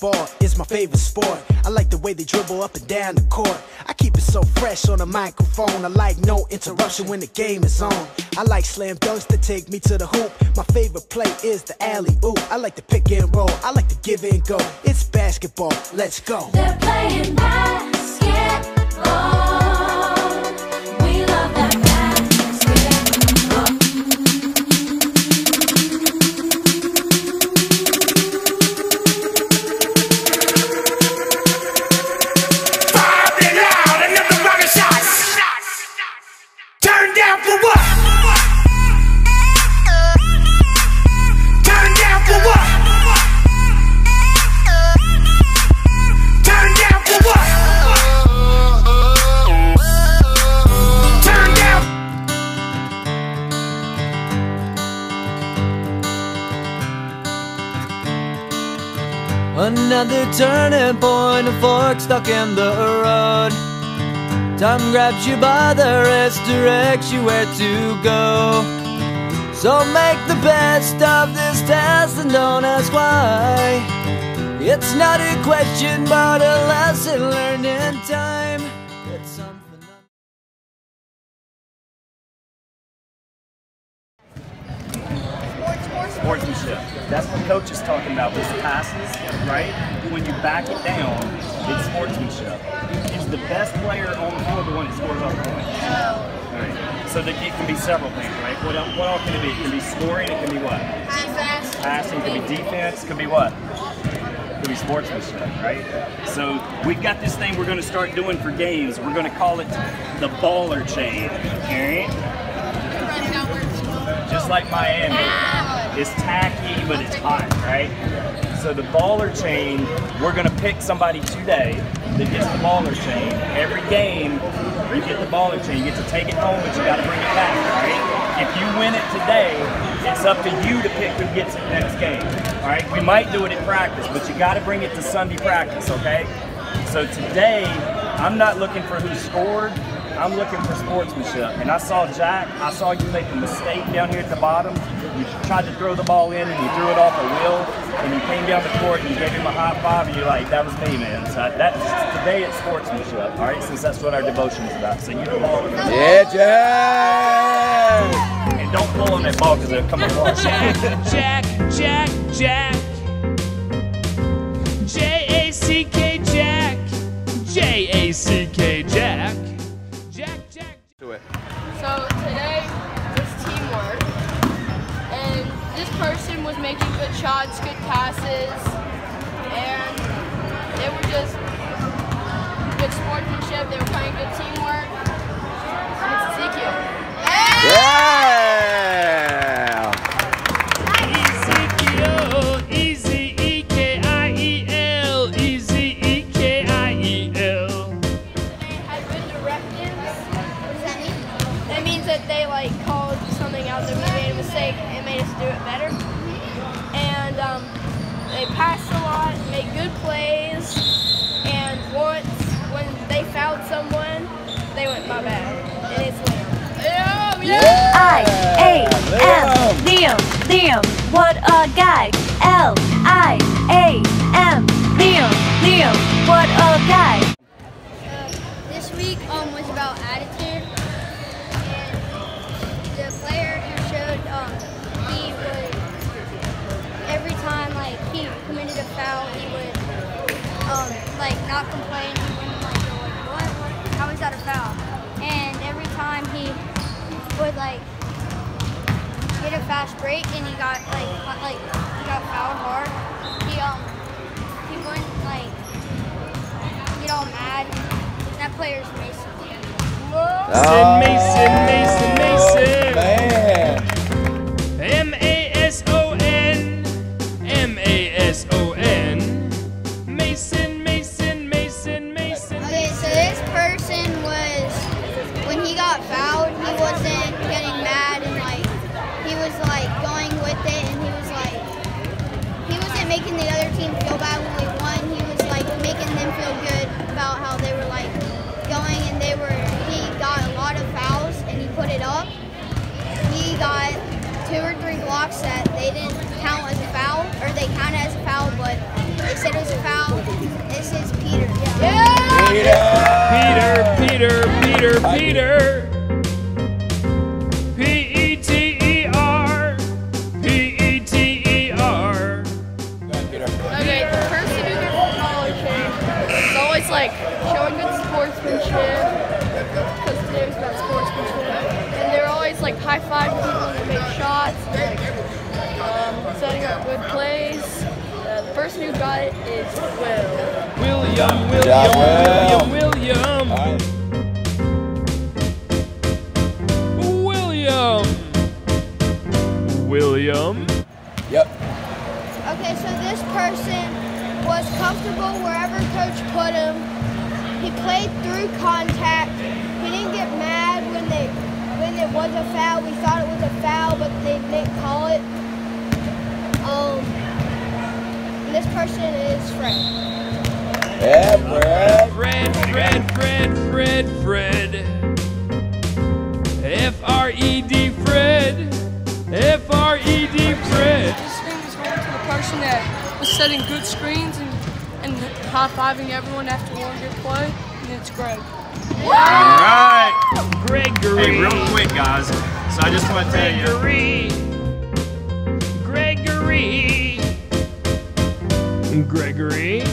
Basketball is my favorite sport. I like the way they dribble up and down the court. I keep it so fresh on the microphone. I like no interruption when the game is on. I like slam dunks that take me to the hoop. My favorite play is the alley oop. I like to pick and roll. I like to give and go. It's basketball. Let's go. They're playing basketball. Another turning point, a fork stuck in the road. Time grabs you by the wrist, directs you where to go. So make the best of this test and don't ask why. It's not a question, but a lesson learned in time. That's what coach is talking about. Those passes, right? When you back it down, it's sportsmanship. Is the best player on the field the one that scores all the points? Right. So the, it can be several things, right? What, what all can it be? It can be scoring. It can be what? Passing. It can be defense. It can be what? Can be sportsmanship, right? So we've got this thing we're going to start doing for games. We're going to call it the baller chain. Just like Miami. It's tacky, but it's hot, right? So the baller chain, we're gonna pick somebody today that gets the baller chain. Every game, you get the baller chain. You get to take it home, but you gotta bring it back, right? If you win it today, it's up to you to pick who gets it next game. All right? We might do it at practice, but you gotta bring it to Sunday practice, okay? So today, I'm not looking for who scored. I'm looking for sportsmanship. And I saw Jack, I saw you make a mistake down here at the bottom. You tried to throw the ball in and you threw it off a wheel and you came down the court and you gave him a high five and you're like, that was me, man. So that's today it's sportsmanship, all right, since that's what our devotion is about. So you the ball. Yeah, Jack! And don't pull on that ball because it'll come apart. Jack, Jack, Jack. J better. And um, they passed a lot, made good plays, and once when they fouled someone, they went my bad. And it's Liam. Yeah, yeah. I A not complain. Wouldn't like what? How is that a foul? And every time he would like get a fast break and he got like like he got fouled hard, he um he wouldn't like get all mad. That player's Mason. Mason, Mason, Peter, Peter, Peter. P E T E R. P E T E R. Okay, the person who gets the baller chain is always like showing good sportsmanship because today was about sportsmanship, and they're always like high fiving people who make shots, and, like um, setting up good plays. Uh, the person who got it is Will. William, William, job, William, William. William. William. Yep. Okay, so this person was comfortable wherever coach put him. He played through contact. He didn't get mad when they when it was a foul. We thought it was a foul, but they didn't call it. Um, this person is Fred. Yeah, Brad. Fred, Fred, Fred, Fred, Fred. F R E D Fred. setting good screens and, and high-fiving everyone after one good play, and it's Greg. All right. Gregory. Hey, real quick, guys. So I just want to tell you. Gregory. Gregory. Gregory.